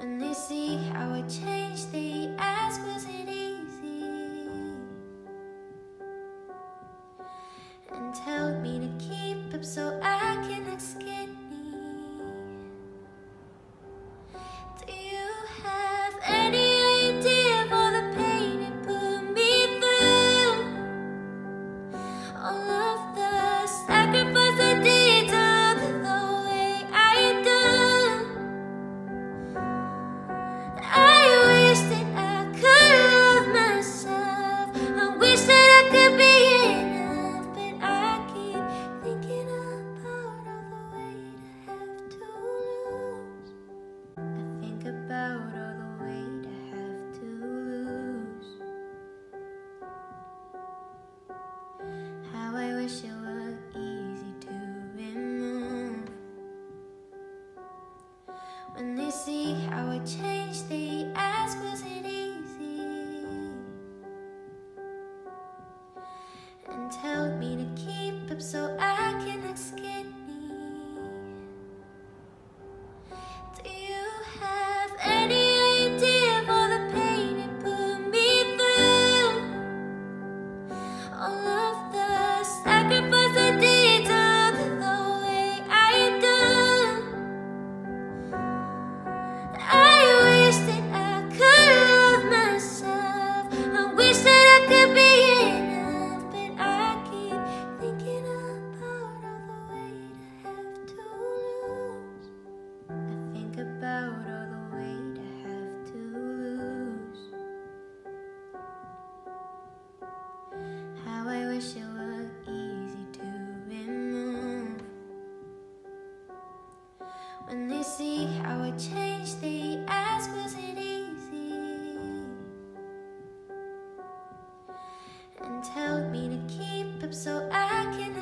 When they see how I changed, they ask, was it easy? And tell me to keep up so I can look skinny. Do you have any idea of all the pain it put me through? All see how I changed the ask was it easy? And tell me to keep up so I When they see how I changed, they ask, was it easy? And tell me to keep up so I can